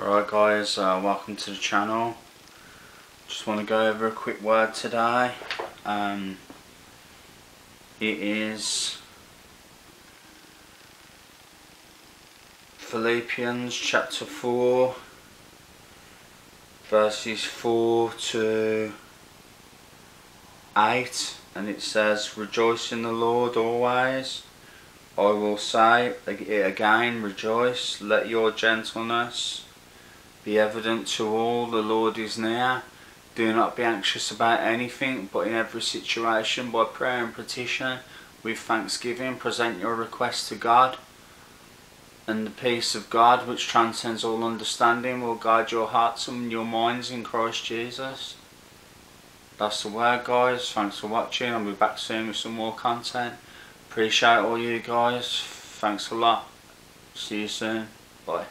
Alright guys, uh, welcome to the channel. Just want to go over a quick word today. Um, it is Philippians chapter 4 verses 4 to 8 and it says rejoice in the Lord always I will say it again rejoice let your gentleness be evidence to all the Lord is near. Do not be anxious about anything, but in every situation, by prayer and petition, with thanksgiving, present your requests to God. And the peace of God, which transcends all understanding, will guide your hearts and your minds in Christ Jesus. That's the word, guys. Thanks for watching. I'll be back soon with some more content. Appreciate all you guys. Thanks a lot. See you soon. Bye.